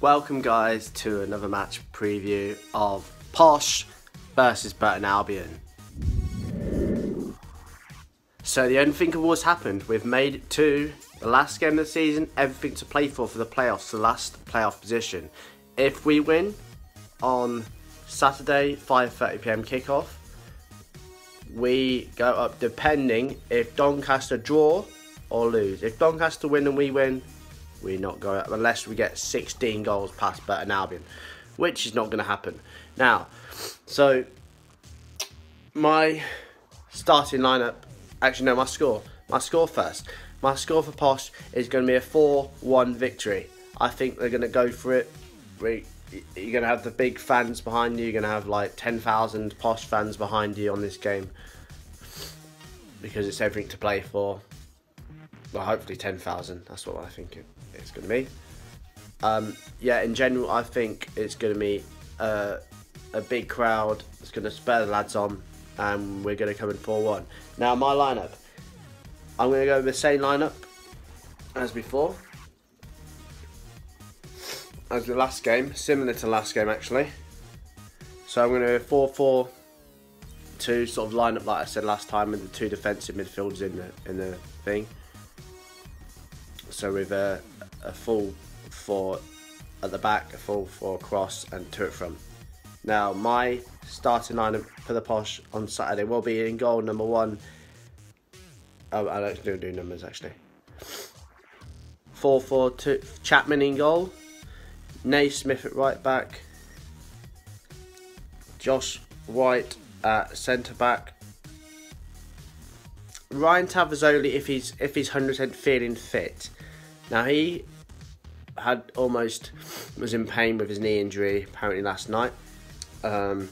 Welcome guys to another match preview of Posh versus Burton Albion. So the unthinkable has happened. We've made it to the last game of the season, everything to play for for the playoffs, the last playoff position. If we win on Saturday, 5.30pm kickoff, we go up depending if Doncaster draw or lose. If Doncaster win and we win, we're not go up unless we get 16 goals past Burton Albion, which is not going to happen. Now, so my starting lineup, actually no, my score, my score first. My score for Posh is going to be a 4-1 victory. I think they're going to go for it. You're going to have the big fans behind you. You're going to have like 10,000 Posh fans behind you on this game because it's everything to play for. Well, hopefully 10,000. That's what I think it's going to be. Um, yeah, in general, I think it's going to be a, a big crowd. It's going to spur the lads on, and we're going to come in 4 1. Now, my lineup. I'm going to go with the same lineup as before. As the last game, similar to last game actually. So I'm going to 4 4 2 sort of lineup like I said last time with the two defensive midfielders in the in the thing. So with a, a full four at the back, a full four across, and two at front. Now my starting lineup for the posh on Saturday will be in goal number one. Oh, I don't do, numbers actually. Four four two Chapman in goal. Naismith at right back. Josh White at centre back. Ryan Tafazolli if he's if he's hundred percent feeling fit. Now he had almost was in pain with his knee injury apparently last night. Um,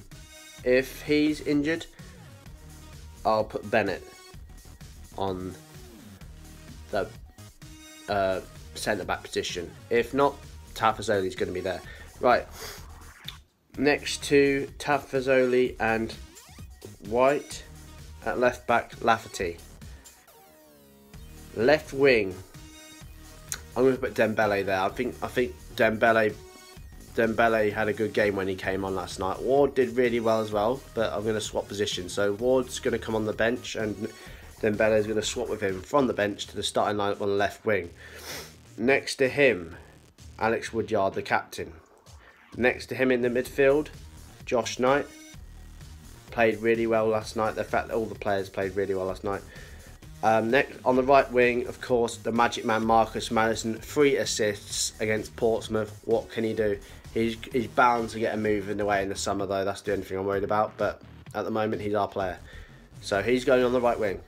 if he's injured, I'll put Bennett on the uh, centre back position. If not, Tafazolli is going to be there. Right. Next to Tafazolli and White at left back, Lafferty. Left wing, I'm going to put Dembele there. I think I think Dembele Dembele had a good game when he came on last night. Ward did really well as well, but I'm going to swap positions. So Ward's going to come on the bench, and Dembele is going to swap with him from the bench to the starting lineup on the left wing. Next to him, Alex Woodyard, the captain. Next to him in the midfield, Josh Knight. Played really well last night. The fact that all the players played really well last night. Um, next on the right wing, of course, the magic man Marcus Maddison. three assists against Portsmouth. What can he do? He's, he's bound to get a move in the way in the summer, though. That's the only thing I'm worried about. But at the moment, he's our player. So he's going on the right wing.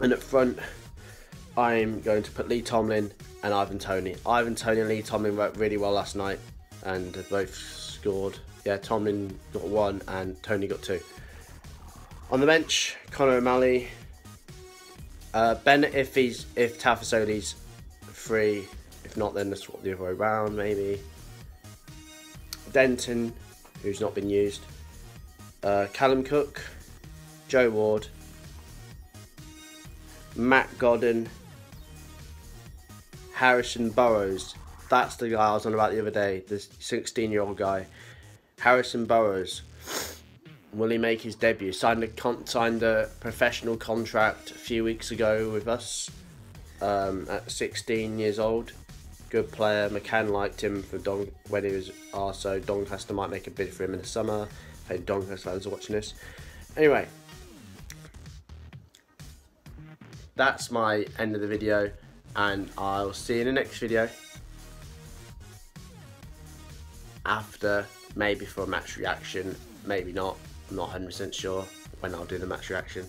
And up front, I'm going to put Lee Tomlin and Ivan Toney. Ivan Toney and Lee Tomlin worked really well last night and both scored. Yeah, Tomlin got one and Toney got two. On the bench, Conor O'Malley, uh, Bennett if he's if Tafazolli's free. If not, then swap the other way around maybe. Denton, who's not been used. Uh, Callum Cooke, Joe Ward, Matt Godden, Harrison Burrows. That's the guy I was on about the other day, the 16 year old guy. Harrison Burrows. Will he make his debut? Signed a signed a professional contract a few weeks ago with us um, at 16 years old. Good player. McCann liked him for Don when he was also Doncaster might make a bid for him in the summer. Any Doncaster fans are watching this. Anyway, that's my end of the video, and I'll see you in the next video after maybe for a match reaction, maybe not. I'm not 100% sure when I'll do the match reaction.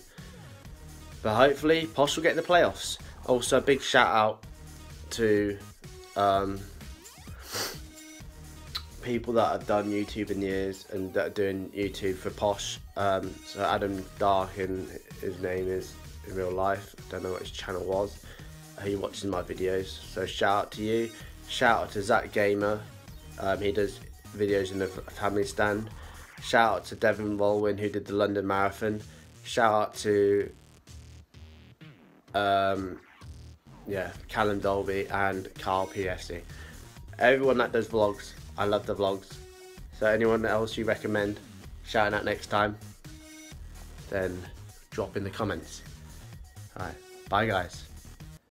But hopefully, Posh will get in the playoffs. Also, a big shout out to um, people that have done YouTube in years and that are doing YouTube for Posh. Um, so Adam Darkin, his name is in real life. I don't know what his channel was. He watches my videos. So shout out to you. Shout out to Zach Gamer. Um, he does videos in the family stand. Shout out to Devon Walwyn who did the London Marathon. Shout out to um, yeah, Callum Dolby and Carl PSC. Everyone that does vlogs, I love the vlogs. So anyone else you recommend shouting out next time, then drop in the comments. Alright, bye guys.